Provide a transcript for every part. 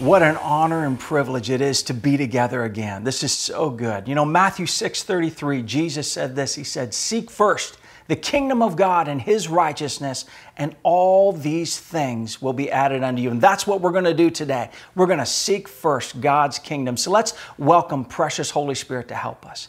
What an honor and privilege it is to be together again. This is so good. You know, Matthew 6:33, Jesus said this. He said, "Seek first the kingdom of God and his righteousness, and all these things will be added unto you." And that's what we're going to do today. We're going to seek first God's kingdom. So let's welcome precious Holy Spirit to help us.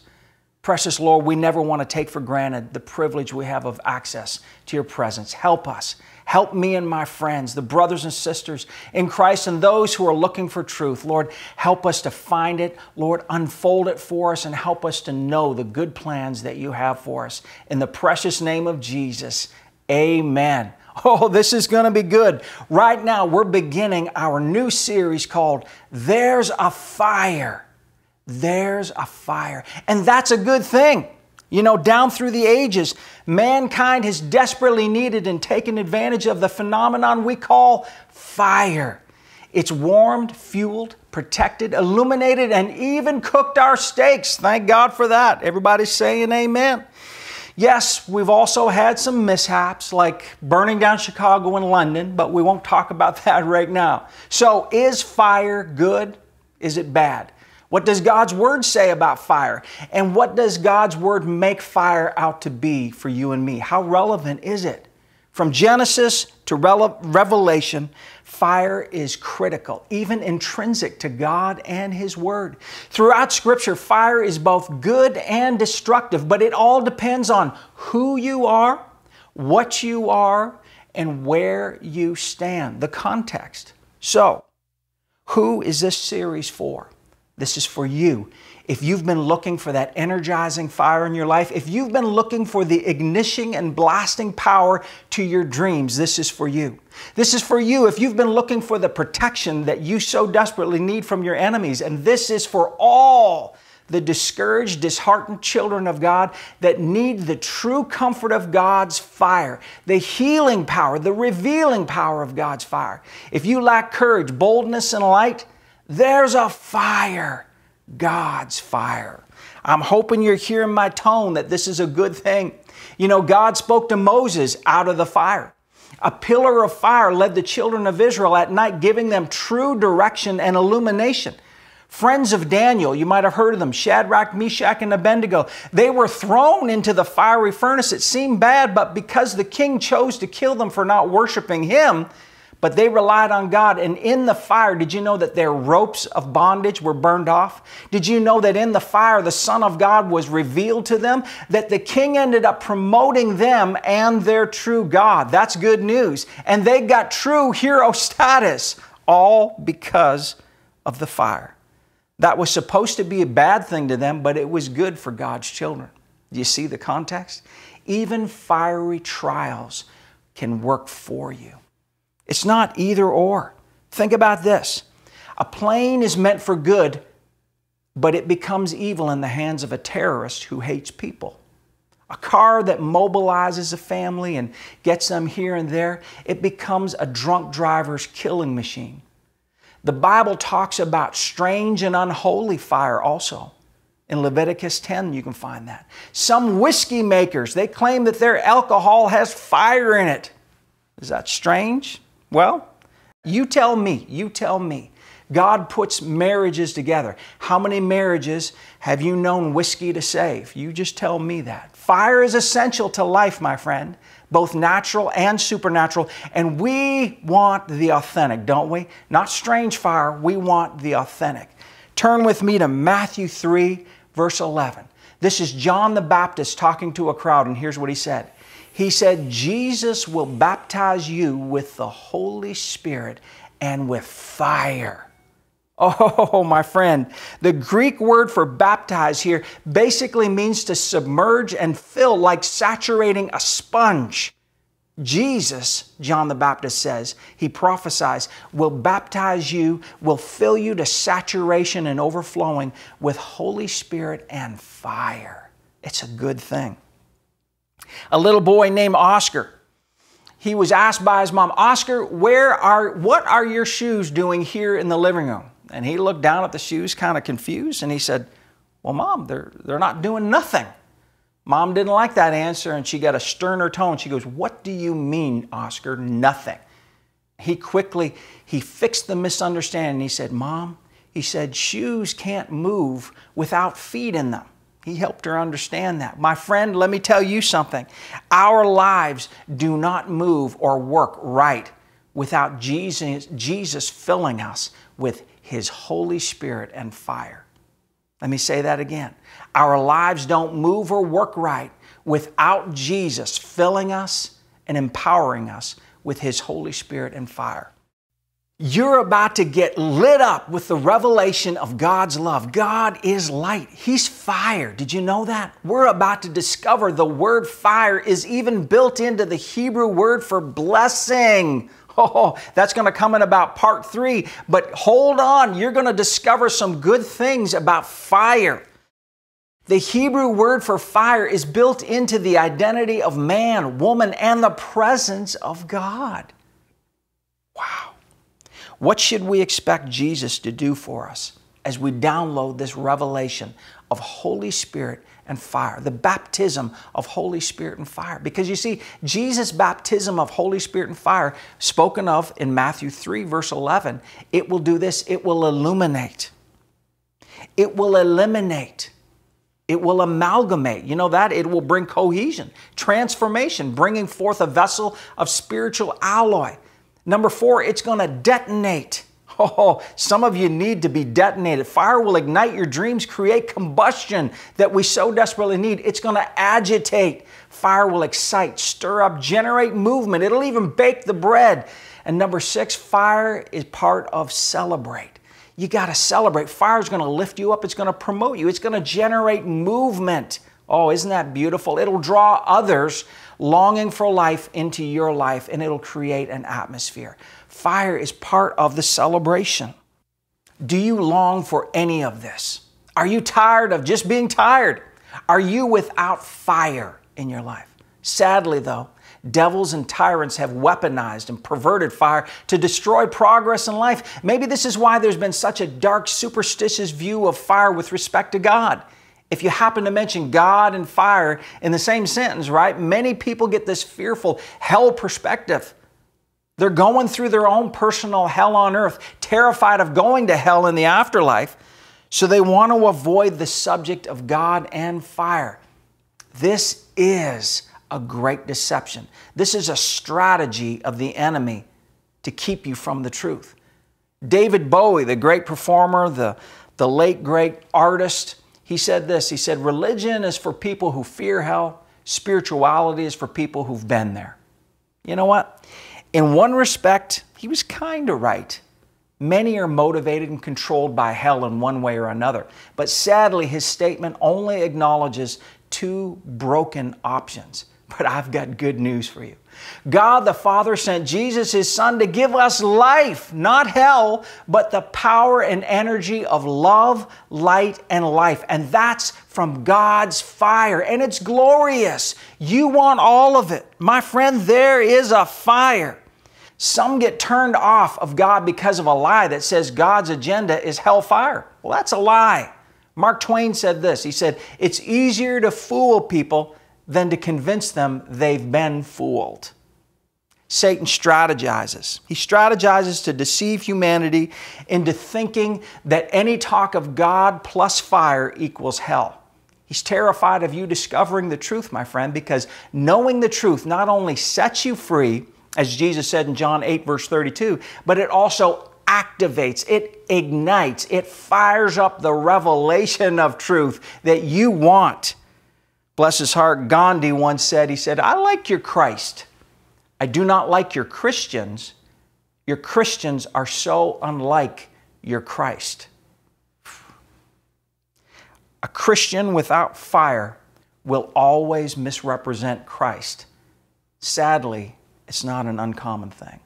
Precious Lord, we never want to take for granted the privilege we have of access to your presence. Help us. Help me and my friends, the brothers and sisters in Christ, and those who are looking for truth. Lord, help us to find it. Lord, unfold it for us and help us to know the good plans that you have for us. In the precious name of Jesus, amen. Oh, this is going to be good. Right now, we're beginning our new series called There's a Fire. There's a fire. And that's a good thing. You know, down through the ages, mankind has desperately needed and taken advantage of the phenomenon we call fire. It's warmed, fueled, protected, illuminated, and even cooked our steaks. Thank God for that. Everybody's saying amen. Yes, we've also had some mishaps like burning down Chicago and London, but we won't talk about that right now. So, is fire good? Is it bad? What does God's Word say about fire? And what does God's Word make fire out to be for you and me? How relevant is it? From Genesis to Revelation, fire is critical, even intrinsic to God and His Word. Throughout Scripture, fire is both good and destructive, but it all depends on who you are, what you are, and where you stand, the context. So, who is this series for? This is for you. If you've been looking for that energizing fire in your life, if you've been looking for the ignition and blasting power to your dreams, this is for you. This is for you if you've been looking for the protection that you so desperately need from your enemies. And this is for all the discouraged, disheartened children of God that need the true comfort of God's fire, the healing power, the revealing power of God's fire. If you lack courage, boldness, and light, there's a fire, God's fire. I'm hoping you're hearing my tone that this is a good thing. You know, God spoke to Moses out of the fire. A pillar of fire led the children of Israel at night, giving them true direction and illumination. Friends of Daniel, you might have heard of them, Shadrach, Meshach, and Abednego. They were thrown into the fiery furnace. It seemed bad, but because the king chose to kill them for not worshiping him, but they relied on God. And in the fire, did you know that their ropes of bondage were burned off? Did you know that in the fire, the Son of God was revealed to them? That the king ended up promoting them and their true God. That's good news. And they got true hero status, all because of the fire. That was supposed to be a bad thing to them, but it was good for God's children. Do you see the context? Even fiery trials can work for you. It's not either or. Think about this a plane is meant for good, but it becomes evil in the hands of a terrorist who hates people. A car that mobilizes a family and gets them here and there, it becomes a drunk driver's killing machine. The Bible talks about strange and unholy fire also. In Leviticus 10, you can find that. Some whiskey makers, they claim that their alcohol has fire in it. Is that strange? Well, you tell me, you tell me. God puts marriages together. How many marriages have you known whiskey to save? You just tell me that. Fire is essential to life, my friend, both natural and supernatural. And we want the authentic, don't we? Not strange fire, we want the authentic. Turn with me to Matthew 3, verse 11. This is John the Baptist talking to a crowd, and here's what he said he said, Jesus will baptize you with the Holy Spirit and with fire. Oh, my friend, the Greek word for baptize here basically means to submerge and fill, like saturating a sponge. Jesus, John the Baptist says, he prophesies, will baptize you, will fill you to saturation and overflowing with Holy Spirit and fire. It's a good thing. A little boy named Oscar. He was asked by his mom, Oscar, where are, what are your shoes doing here in the living room? And he looked down at the shoes, kind of confused, and he said, Well, mom, they're, they're not doing nothing. Mom didn't like that answer, and she got a sterner tone. She goes, What do you mean, Oscar? Nothing. He quickly, he fixed the misunderstanding. He said, Mom, he said, shoes can't move without feet in them. He helped her understand that. My friend, let me tell you something. Our lives do not move or work right without Jesus, Jesus filling us with His Holy Spirit and fire. Let me say that again. Our lives don't move or work right without Jesus filling us and empowering us with His Holy Spirit and fire. You're about to get lit up with the revelation of God's love. God is light. He's fire. Did you know that? We're about to discover the word fire is even built into the Hebrew word for blessing. Oh, that's going to come in about part three. But hold on, you're going to discover some good things about fire. The Hebrew word for fire is built into the identity of man, woman, and the presence of God. Wow. What should we expect Jesus to do for us as we download this revelation of Holy Spirit and fire, the baptism of Holy Spirit and fire. Because you see, Jesus' baptism of Holy Spirit and fire, spoken of in Matthew 3, verse 11, it will do this it will illuminate, it will eliminate. It will amalgamate. You know that? It will bring cohesion, transformation, bringing forth a vessel of spiritual alloy. Number four, it's going to detonate. Oh, some of you need to be detonated. Fire will ignite your dreams, create combustion that we so desperately need. It's going to agitate. Fire will excite, stir up, generate movement. It'll even bake the bread. And number six, fire is part of celebrate. You got to celebrate. Fire is going to lift you up, it's going to promote you, it's going to generate movement. Oh, isn't that beautiful? It'll draw others longing for life into your life and it'll create an atmosphere. Fire is part of the celebration. Do you long for any of this? Are you tired of just being tired? Are you without fire in your life? Sadly, though, devils and tyrants have weaponized and perverted fire to destroy progress in life. Maybe this is why there's been such a dark, superstitious view of fire with respect to God. If you happen to mention God and fire in the same sentence, right, many people get this fearful hell perspective. They're going through their own personal hell on earth, terrified of going to hell in the afterlife. So they want to avoid the subject of God and fire. This is a great deception. This is a strategy of the enemy to keep you from the truth. David Bowie, the great performer, the, the late great artist, he said this He said, Religion is for people who fear hell, spirituality is for people who've been there. You know what? In one respect, he was kind of right. Many are motivated and controlled by hell in one way or another. But sadly, his statement only acknowledges two broken options. But I've got good news for you. God the Father sent Jesus, His Son, to give us life, not hell, but the power and energy of love, light, and life. And that's from God's fire, and it's glorious. You want all of it. My friend, there is a fire. Some get turned off of God because of a lie that says God's agenda is hellfire. Well, that's a lie. Mark Twain said this He said, It's easier to fool people than to convince them they've been fooled. Satan strategizes. He strategizes to deceive humanity into thinking that any talk of God plus fire equals hell. He's terrified of you discovering the truth, my friend, because knowing the truth not only sets you free, as Jesus said in John 8, verse 32, but it also activates, it ignites, it fires up the revelation of truth that you want. Bless his heart, Gandhi once said, he said, I like your Christ. I do not like your Christians. Your Christians are so unlike your Christ. A Christian without fire will always misrepresent Christ. Sadly, it's not an uncommon thing.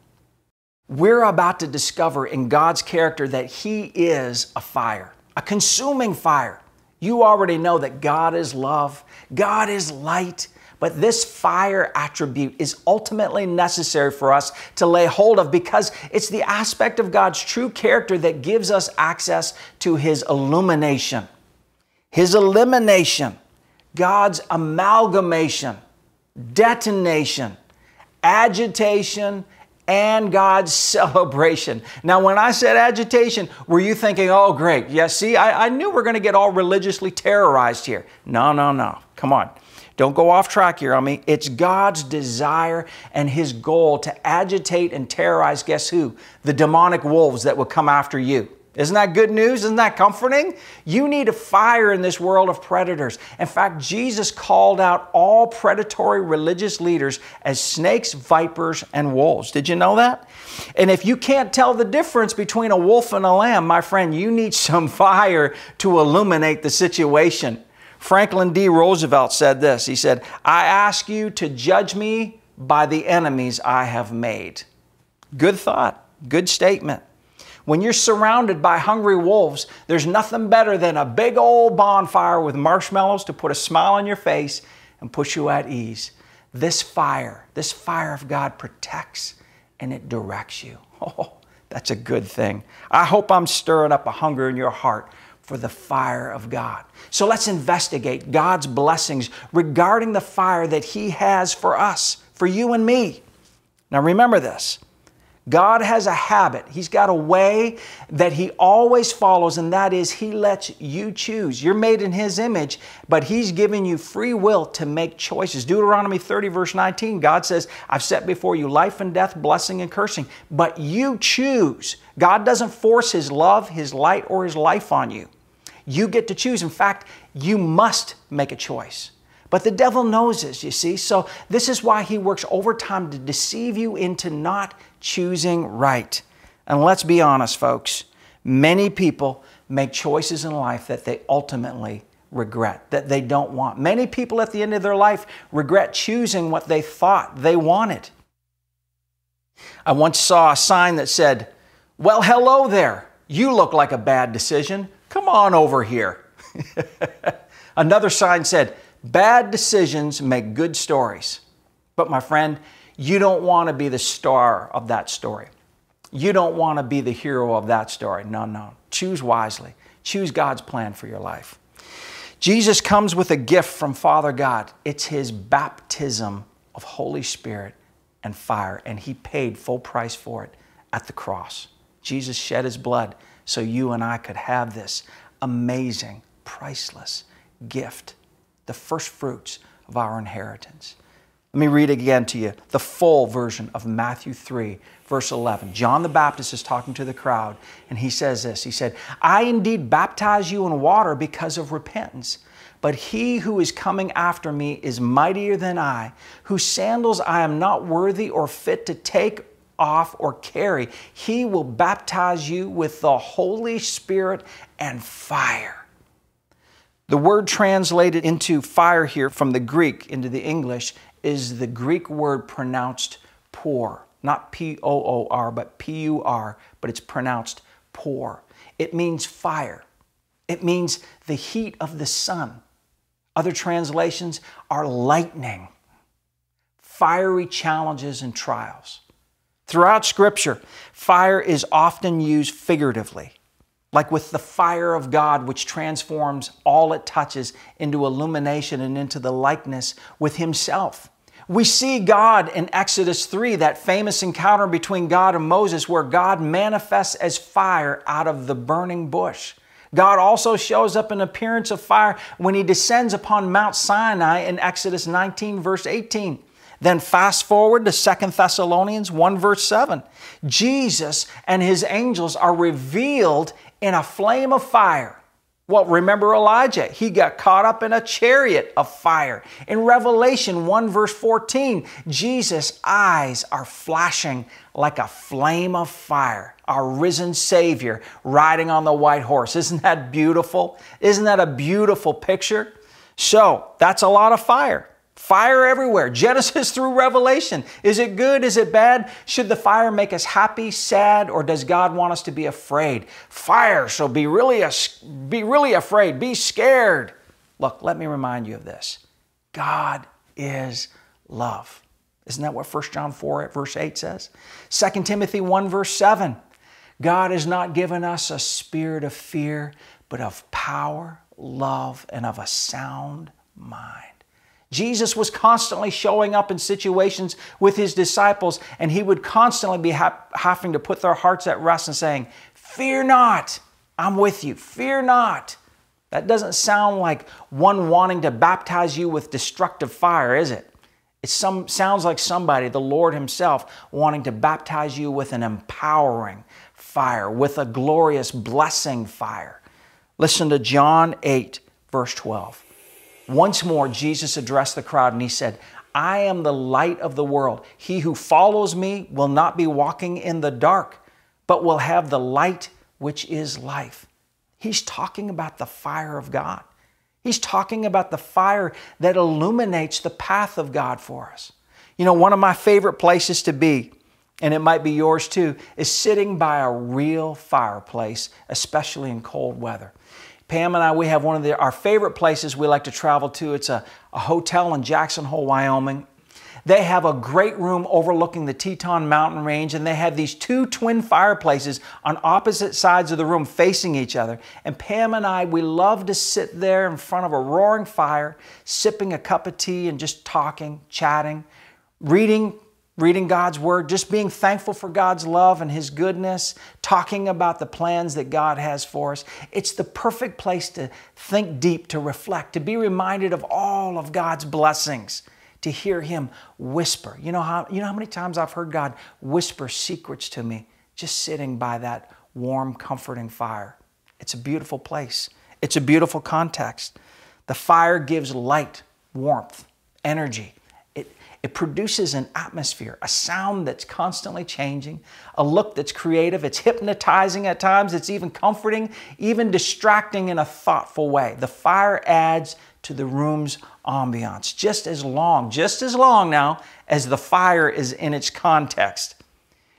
We're about to discover in God's character that He is a fire, a consuming fire. You already know that God is love, God is light, but this fire attribute is ultimately necessary for us to lay hold of because it's the aspect of God's true character that gives us access to His illumination, His elimination, God's amalgamation, detonation, agitation, and God's celebration. Now, when I said agitation, were you thinking, oh, great, yeah, see, I, I knew we are going to get all religiously terrorized here. No, no, no. Come on. Don't go off track here on me. It's God's desire and His goal to agitate and terrorize, guess who? The demonic wolves that will come after you. Isn't that good news? Isn't that comforting? You need a fire in this world of predators. In fact, Jesus called out all predatory religious leaders as snakes, vipers, and wolves. Did you know that? And if you can't tell the difference between a wolf and a lamb, my friend, you need some fire to illuminate the situation. Franklin D. Roosevelt said this He said, I ask you to judge me by the enemies I have made. Good thought, good statement. When you're surrounded by hungry wolves, there's nothing better than a big old bonfire with marshmallows to put a smile on your face and put you at ease. This fire, this fire of God protects and it directs you. Oh, that's a good thing. I hope I'm stirring up a hunger in your heart for the fire of God. So let's investigate God's blessings regarding the fire that He has for us, for you and me. Now remember this God has a habit. He's got a way that He always follows, and that is He lets you choose. You're made in His image, but He's given you free will to make choices. Deuteronomy 30, verse 19, God says, I've set before you life and death, blessing and cursing, but you choose. God doesn't force His love, His light, or His life on you. You get to choose. In fact, you must make a choice. But the devil knows this, you see. So this is why he works overtime to deceive you into not choosing right. And let's be honest, folks, many people make choices in life that they ultimately regret, that they don't want. Many people at the end of their life regret choosing what they thought they wanted. I once saw a sign that said, Well, hello there. You look like a bad decision. Come on over here. Another sign said, Bad decisions make good stories. But my friend, you don't want to be the star of that story. You don't want to be the hero of that story. No, no. Choose wisely. Choose God's plan for your life. Jesus comes with a gift from Father God. It's his baptism of Holy Spirit and fire, and he paid full price for it at the cross. Jesus shed his blood so you and I could have this amazing, priceless gift, the first fruits of our inheritance. Let me read again to you the full version of Matthew 3, verse 11. John the Baptist is talking to the crowd, and he says this He said, I indeed baptize you in water because of repentance. But he who is coming after me is mightier than I, whose sandals I am not worthy or fit to take off or carry. He will baptize you with the Holy Spirit and fire. The word translated into fire here from the Greek into the English is the Greek word pronounced poor, not P O O R, but P U R, but it's pronounced poor. It means fire. It means the heat of the sun. Other translations are lightning, fiery challenges and trials. Throughout Scripture, fire is often used figuratively, like with the fire of God, which transforms all it touches into illumination and into the likeness with Himself. We see God in Exodus 3, that famous encounter between God and Moses, where God manifests as fire out of the burning bush. God also shows up in appearance of fire when he descends upon Mount Sinai in Exodus 19, verse 18. Then fast forward to Second Thessalonians 1, verse 7. Jesus and his angels are revealed in a flame of fire. Well, remember Elijah? He got caught up in a chariot of fire. In Revelation 1, verse 14, Jesus' eyes are flashing like a flame of fire. Our risen Savior riding on the white horse. Isn't that beautiful? Isn't that a beautiful picture? So, that's a lot of fire. Fire everywhere, Genesis through Revelation. Is it good? Is it bad? Should the fire make us happy, sad, or does God want us to be afraid? Fire, so be really, be really afraid, be scared. Look, let me remind you of this God is love. Isn't that what 1 John 4, verse 8 says? 2 Timothy 1, verse 7. God has not given us a spirit of fear, but of power, love, and of a sound mind. Jesus was constantly showing up in situations with his disciples, and he would constantly be ha- having to put their hearts at rest and saying, Fear not, I'm with you. Fear not. That doesn't sound like one wanting to baptize you with destructive fire, is it? It some, sounds like somebody, the Lord Himself, wanting to baptize you with an empowering fire, with a glorious blessing fire. Listen to John 8, verse 12. Once more, Jesus addressed the crowd and He said, I am the light of the world. He who follows me will not be walking in the dark, but will have the light which is life. He's talking about the fire of God. He's talking about the fire that illuminates the path of God for us. You know, one of my favorite places to be, and it might be yours too, is sitting by a real fireplace, especially in cold weather. Pam and I, we have one of the, our favorite places we like to travel to. It's a, a hotel in Jackson Hole, Wyoming. They have a great room overlooking the Teton Mountain Range, and they have these two twin fireplaces on opposite sides of the room facing each other. And Pam and I, we love to sit there in front of a roaring fire, sipping a cup of tea and just talking, chatting, reading reading God's Word, just being thankful for God's love and His goodness, talking about the plans that God has for us. It's the perfect place to think deep, to reflect, to be reminded of all of God's blessings to hear Him whisper. You know how, you know how many times I've heard God whisper secrets to me just sitting by that warm, comforting fire? It's a beautiful place, it's a beautiful context. The fire gives light, warmth, energy. It, produces an atmosphere, a sound that's constantly changing, a look that's creative, it's hypnotizing at times, it's even comforting, even distracting in a thoughtful way. The fire adds to the room's ambiance, just as long, just as long now as the fire is in its context.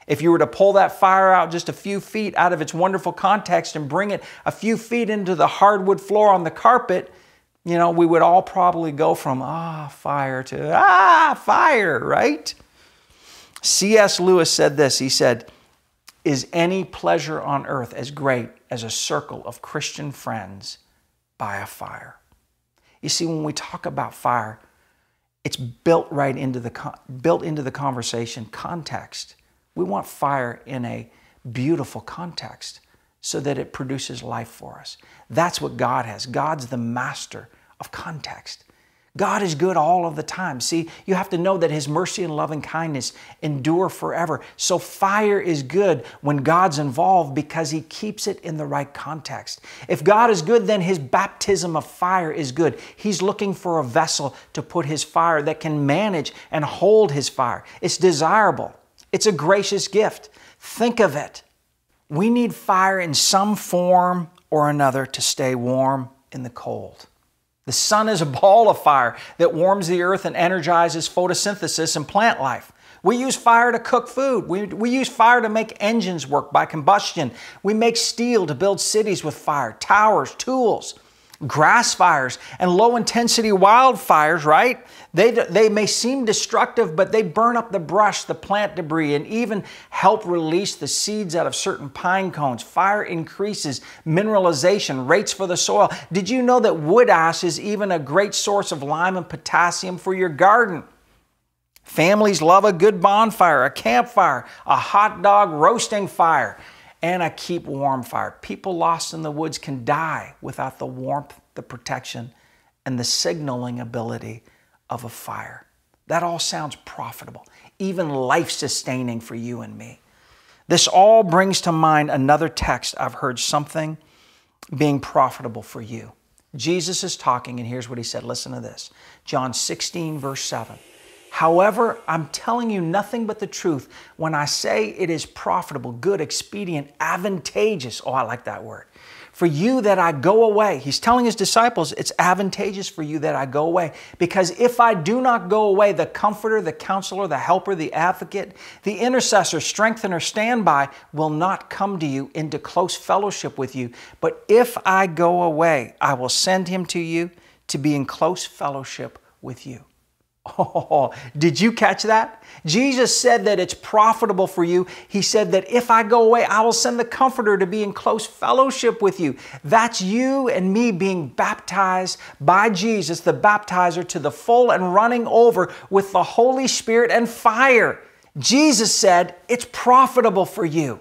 If you were to pull that fire out just a few feet out of its wonderful context and bring it a few feet into the hardwood floor on the carpet, you know, we would all probably go from ah, fire to ah, fire, right? C.S. Lewis said this. He said, Is any pleasure on earth as great as a circle of Christian friends by a fire? You see, when we talk about fire, it's built right into the built into the conversation context. We want fire in a beautiful context so that it produces life for us. That's what God has. God's the master of context. God is good all of the time. See, you have to know that His mercy and loving kindness endure forever. So, fire is good when God's involved because He keeps it in the right context. If God is good, then His baptism of fire is good. He's looking for a vessel to put His fire that can manage and hold His fire. It's desirable, it's a gracious gift. Think of it. We need fire in some form or another to stay warm in the cold. The sun is a ball of fire that warms the earth and energizes photosynthesis and plant life. We use fire to cook food. We, we use fire to make engines work by combustion. We make steel to build cities with fire, towers, tools grass fires and low intensity wildfires, right? They, they may seem destructive, but they burn up the brush, the plant debris, and even help release the seeds out of certain pine cones. Fire increases mineralization rates for the soil. Did you know that wood ash is even a great source of lime and potassium for your garden? Families love a good bonfire, a campfire, a hot dog roasting fire and a keep warm fire. People lost in the woods can die without the warmth, the protection, and the signaling ability of a fire. That all sounds profitable, even life sustaining for you and me. This all brings to mind another text I've heard something being profitable for you. Jesus is talking, and here's what he said. Listen to this John 16, verse 7. However, I'm telling you nothing but the truth when I say it is profitable, good, expedient, advantageous. Oh, I like that word. For you that I go away. He's telling his disciples it's advantageous for you that I go away. Because if I do not go away, the comforter, the counselor, the helper, the advocate, the intercessor, strengthener, standby will not come to you into close fellowship with you. But if I go away, I will send him to you to be in close fellowship with you. Oh, did you catch that? Jesus said that it's profitable for you. He said that if I go away, I will send the Comforter to be in close fellowship with you. That's you and me being baptized by Jesus, the baptizer, to the full and running over with the Holy Spirit and fire. Jesus said it's profitable for you.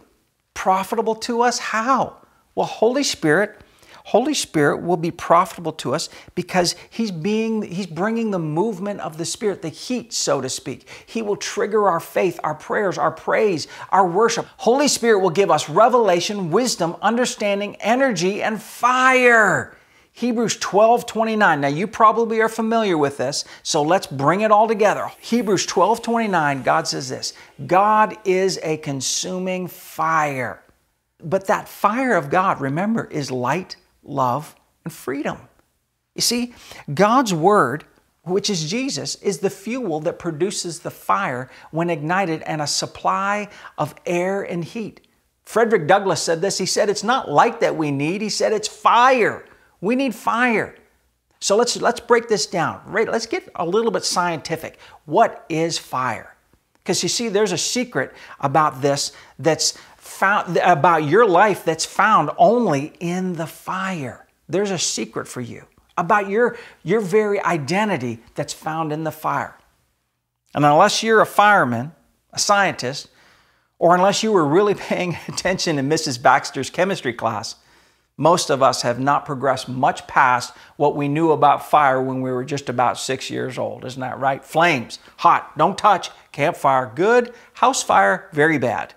Profitable to us? How? Well, Holy Spirit Holy Spirit will be profitable to us because he's being he's bringing the movement of the Spirit, the heat, so to speak. He will trigger our faith, our prayers, our praise, our worship. Holy Spirit will give us revelation, wisdom, understanding, energy, and fire. Hebrews 12 29. Now, you probably are familiar with this, so let's bring it all together. Hebrews 12 29, God says this God is a consuming fire. But that fire of God, remember, is light, love, and freedom. You see, God's Word, which is Jesus, is the fuel that produces the fire when ignited and a supply of air and heat. Frederick Douglass said this. He said, It's not light that we need. He said, It's fire. We need fire. So let's, let's break this down. Right, let's get a little bit scientific. What is fire? Because you see, there's a secret about this that's found about your life that's found only in the fire. There's a secret for you about your, your very identity that's found in the fire. And unless you're a fireman, a scientist, or unless you were really paying attention in Mrs. Baxter's chemistry class, most of us have not progressed much past what we knew about fire when we were just about six years old. Isn't that right? Flames, hot, don't touch. Campfire, good. House fire, very bad.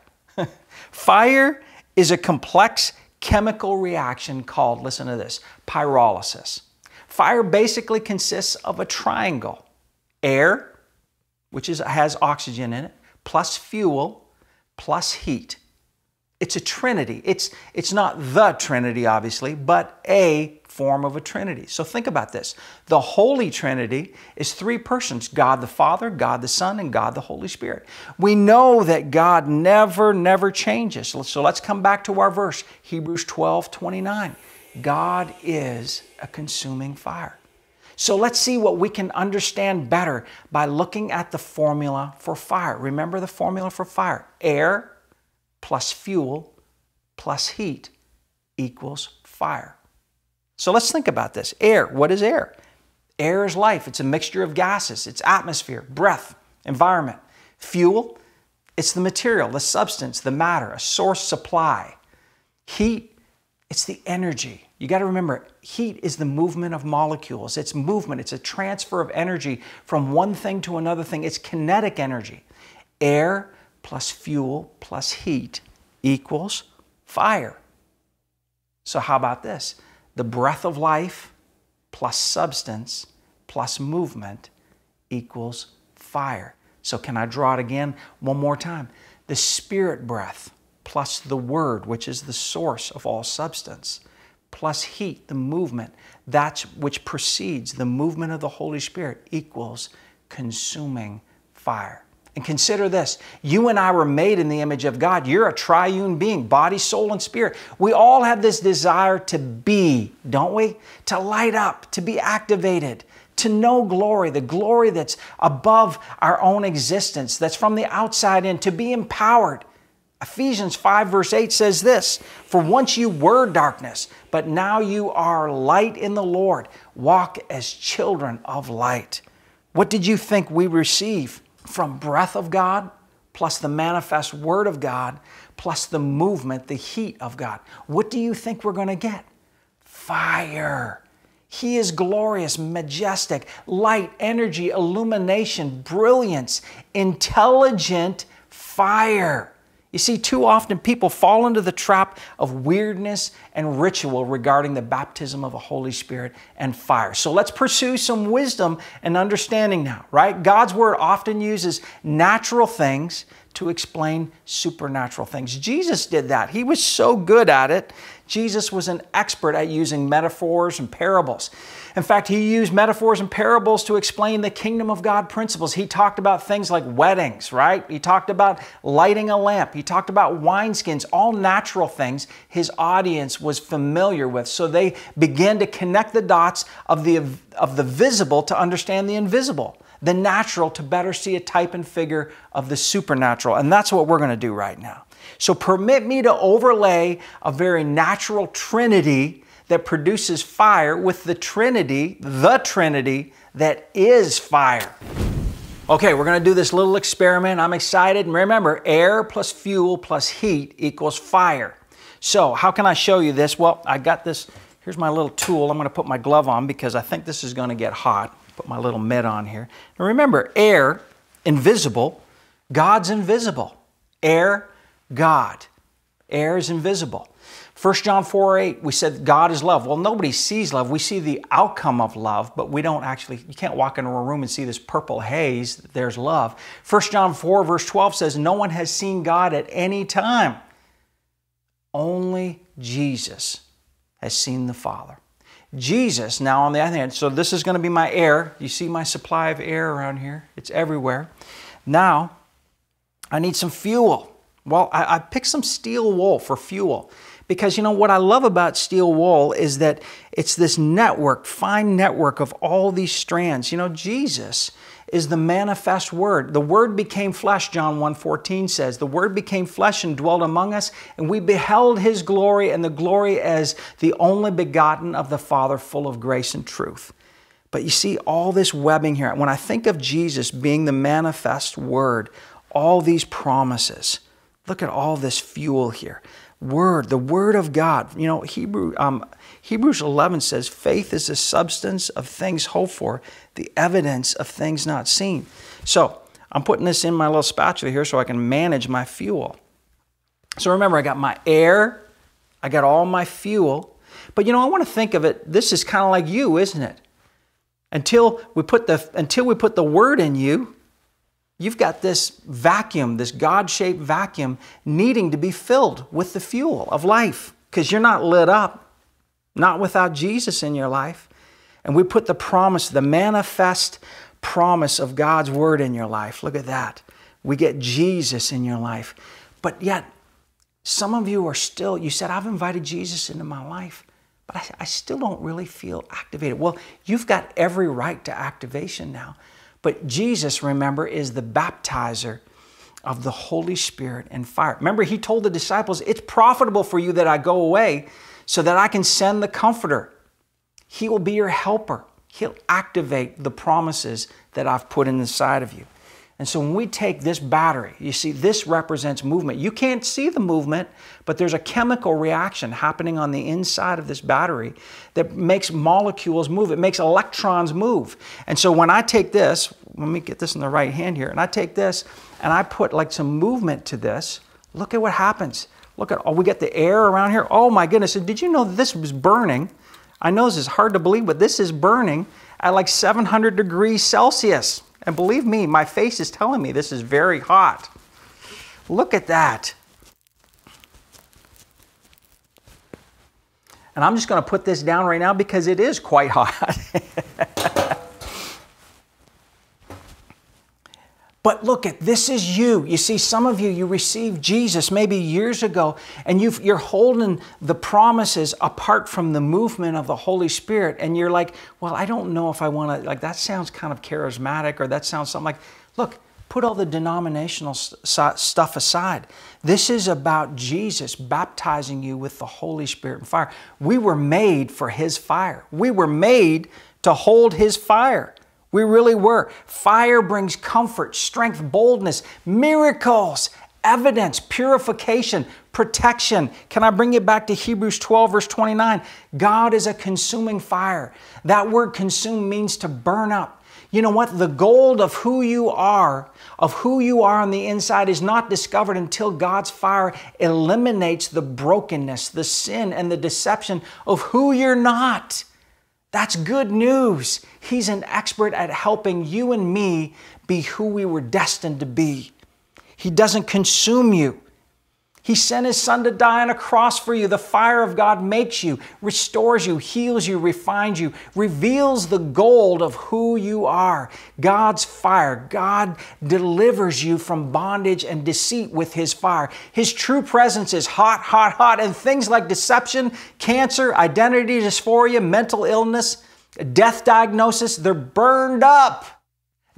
Fire is a complex chemical reaction called, listen to this, pyrolysis. Fire basically consists of a triangle air, which is, has oxygen in it, plus fuel, plus heat. It's a trinity. It's, it's not the trinity, obviously, but a form of a trinity. So think about this. The Holy Trinity is three persons God the Father, God the Son, and God the Holy Spirit. We know that God never, never changes. So let's come back to our verse, Hebrews 12 29. God is a consuming fire. So let's see what we can understand better by looking at the formula for fire. Remember the formula for fire air plus fuel plus heat equals fire. So let's think about this. Air, what is air? Air is life. It's a mixture of gases, it's atmosphere, breath, environment. Fuel, it's the material, the substance, the matter, a source supply. Heat, it's the energy. You got to remember, heat is the movement of molecules. It's movement, it's a transfer of energy from one thing to another thing. It's kinetic energy. Air plus fuel plus heat equals fire. So, how about this? The breath of life plus substance plus movement equals fire. So, can I draw it again one more time? The spirit breath plus the word, which is the source of all substance, plus heat, the movement, that's which precedes the movement of the Holy Spirit equals consuming fire. And consider this you and I were made in the image of God. You're a triune being, body, soul, and spirit. We all have this desire to be, don't we? To light up, to be activated, to know glory, the glory that's above our own existence, that's from the outside in, to be empowered. Ephesians 5, verse 8 says this For once you were darkness, but now you are light in the Lord. Walk as children of light. What did you think we receive? From breath of God plus the manifest word of God plus the movement, the heat of God. What do you think we're going to get? Fire. He is glorious, majestic, light, energy, illumination, brilliance, intelligent fire. You see, too often people fall into the trap of weirdness and ritual regarding the baptism of the Holy Spirit and fire. So let's pursue some wisdom and understanding now, right? God's Word often uses natural things to explain supernatural things. Jesus did that. He was so good at it. Jesus was an expert at using metaphors and parables. In fact, he used metaphors and parables to explain the kingdom of God principles. He talked about things like weddings, right? He talked about lighting a lamp. He talked about wineskins, all natural things his audience was familiar with. So they began to connect the dots of the, of the visible to understand the invisible. the natural to better see a type and figure of the supernatural. And that's what we're going to do right now. So permit me to overlay a very natural trinity that produces fire with the trinity, the trinity that is fire. Okay, we're to do this little experiment. I'm excited. And remember, air plus fuel plus heat equals fire. So, how can I show you this? Well, I got this. Here's my little tool. I'm to put my glove on because I think this is to get hot. Put my little mitt on here. Now remember, air, invisible. God's invisible. Air, God. Air is invisible. 1 John 4 8, we said God is love. Well, nobody sees love. We see the outcome of love, but we don't actually, you can't walk into a room and see this purple haze. There's love. 1 John 4, verse 12 says, No one has seen God at any time. Only Jesus has seen the Father. Jesus, now on the other hand, so this is going to be my air. You see my supply of air around here? It's everywhere. Now, I need some fuel. Well, I, I picked some steel wool for fuel. Because you know what I love about steel wool is that it's this network, fine network of all these strands. You know, Jesus is the manifest word. The word became flesh, John 1:14 says. The word became flesh and dwelt among us, and we beheld his glory and the glory as the only begotten of the Father, full of grace and truth. But you see all this webbing here. When I think of Jesus being the manifest word, all these promises, look at all this fuel here word, the word of God. You know, Hebrew, um, Hebrews 11 says, faith is the substance of things hoped for, the evidence of things not seen. So I'm putting this in my little spatula here so I can manage my fuel. So remember, I got my air, I got all my fuel. But you know, I want to think of it, this is kind of like you, isn't it? Until we put the until we put the word in you, You've got this vacuum, this God shaped vacuum, needing to be filled with the fuel of life because you're not lit up, not without Jesus in your life. And we put the promise, the manifest promise of God's word in your life. Look at that. We get Jesus in your life. But yet, some of you are still, you said, I've invited Jesus into my life, but I, I still don't really feel activated. Well, you've got every right to activation now but Jesus, remember, is the baptizer of the Holy Spirit and fire. Remember, he told the disciples, It's profitable for you that I go away so that I can send the Comforter. He will be your helper. He'll activate the promises that I've put inside of you. And so when we take this battery, you see, this represents movement. You can't see the movement, but there's a chemical reaction happening on the inside of this battery that makes molecules move. It makes electrons move. And so when I take this, let me get this in the right hand here, and I take this and I put like some movement to this, look at what happens. Look at, oh, we get the air around here. Oh my goodness, did you know this was burning? I know this is hard to believe, but this is burning at like 700 degrees Celsius. And believe me, my face is telling me this is very hot. Look at that. And I'm just going to put this down right now because it is quite hot. But look at this is you. You see, some of you, you received Jesus maybe years ago, and you are holding the promises apart from the movement of the Holy Spirit, and you're like, well, I don't know if I want to, like, that sounds kind of charismatic, or that sounds something like, look, put all the denominational st- stuff aside. This is about Jesus baptizing you with the Holy Spirit and fire. We were made for His fire, we were made to hold His fire. We really were. Fire brings comfort, strength, boldness, miracles, evidence, purification, protection. Can I bring it back to Hebrews 12, verse 29? God is a consuming fire. That word consume means to burn up. You know what? The gold of who you are, of who you are on the inside, is not discovered until God's fire eliminates the brokenness, the sin, and the deception of who you're not. That's good news. He's an expert at helping you and me be who we were destined to be. He doesn't consume you. He sent His Son to die on a cross for you. The fire of God makes you, restores you, heals you, refines you, reveals the gold of who you are. God's fire. God delivers you from bondage and deceit with His fire. His true presence is hot, hot, hot, and things like deception, cancer, identity dysphoria, mental illness, death diagnosis, they're burned up.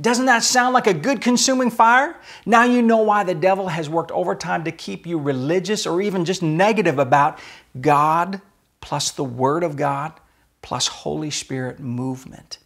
Doesn't that sound like a good consuming fire? Now you know why the devil has worked overtime to keep you religious or even just negative about God plus the Word of God plus Holy Spirit movement.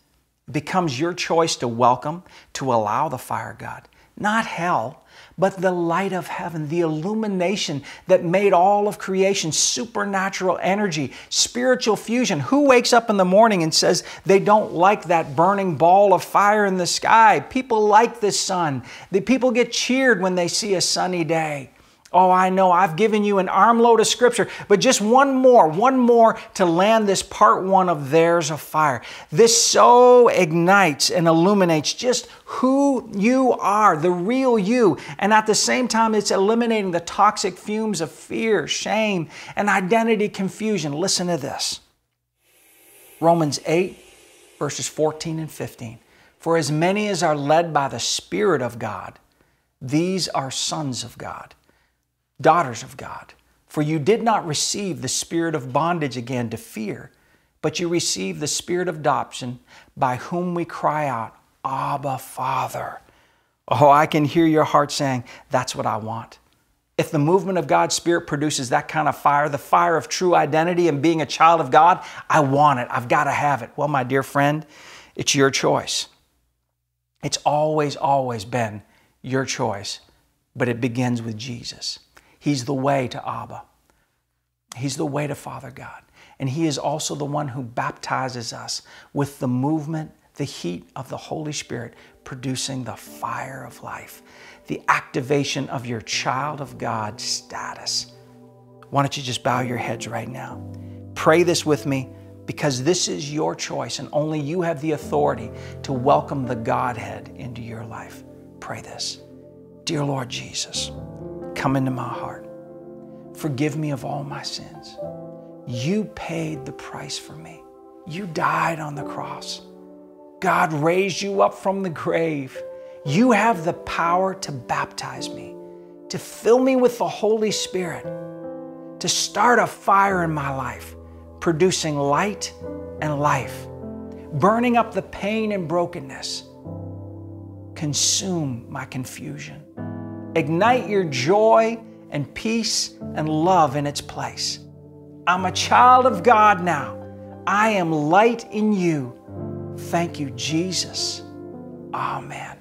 It becomes your choice to welcome, to allow the fire God, not hell, but the light of heaven, the illumination that made all of creation supernatural energy, spiritual fusion. Who wakes up in the morning and says they don't like that burning ball of fire in the sky? People like the sun. The people get cheered when they see a sunny day. Oh, I know, I've given you an armload of scripture, but just one more, one more to land this part one of There's A Fire. This so ignites and illuminates just who you are, the real you. And at the same time, it's eliminating the toxic fumes of fear, shame, and identity confusion. Listen to this Romans 8, verses 14 and 15. For as many as are led by the Spirit of God, these are sons of God daughters of God. For you did not receive the spirit of bondage again to fear, but you received the spirit of adoption by whom we cry out, Abba, Father. Oh, I can hear your heart saying, That's what I want. If the movement of God's Spirit produces that kind of fire, the fire of true identity and being a child of God, I want it. I've got to have it. Well, my dear friend, it's your choice. It's always, always been your choice, but it begins with Jesus. He's the way to Abba. He's the way to Father God. And He is also the one who baptizes us with the movement, the heat of the Holy Spirit, producing the fire of life, the activation of your child of God status. Why don't you just bow your heads right now? Pray this with me because this is your choice and only you have the authority to welcome the Godhead into your life. Pray this. Dear Lord Jesus, Come into my heart. Forgive me of all my sins. You paid the price for me. You died on the cross. God raised you up from the grave. You have the power to baptize me, to fill me with the Holy Spirit, to start a fire in my life, producing light and life, burning up the pain and brokenness. Consume my confusion Ignite your joy and peace and love in its place. I'm a child of God now. I am light in you. Thank you, Jesus. Amen.